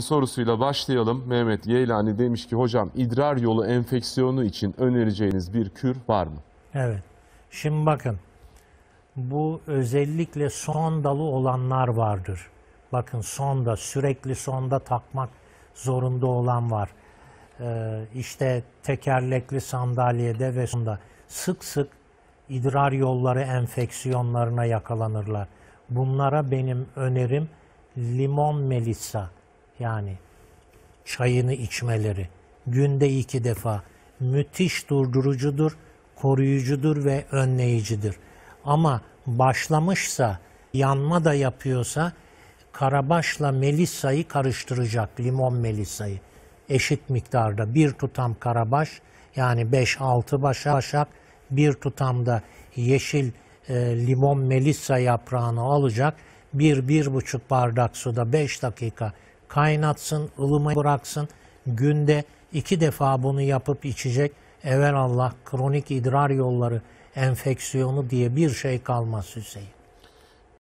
sorusuyla başlayalım. Mehmet Yeylani demiş ki hocam idrar yolu enfeksiyonu için önereceğiniz bir kür var mı? Evet. Şimdi bakın. Bu özellikle sondalı olanlar vardır. Bakın sonda sürekli sonda takmak zorunda olan var. Ee, işte tekerlekli sandalyede ve sonda sık sık idrar yolları enfeksiyonlarına yakalanırlar. Bunlara benim önerim limon melissa yani çayını içmeleri. Günde iki defa. Müthiş durdurucudur, koruyucudur ve önleyicidir. Ama başlamışsa, yanma da yapıyorsa karabaşla melissayı karıştıracak, limon melissayı. Eşit miktarda bir tutam karabaş yani 5-6 başak, bir tutam da yeşil e, limon melissa yaprağını alacak. Bir, bir buçuk bardak suda 5 dakika kaynatsın, ılıma bıraksın. Günde iki defa bunu yapıp içecek. Evelallah kronik idrar yolları enfeksiyonu diye bir şey kalmaz Hüseyin.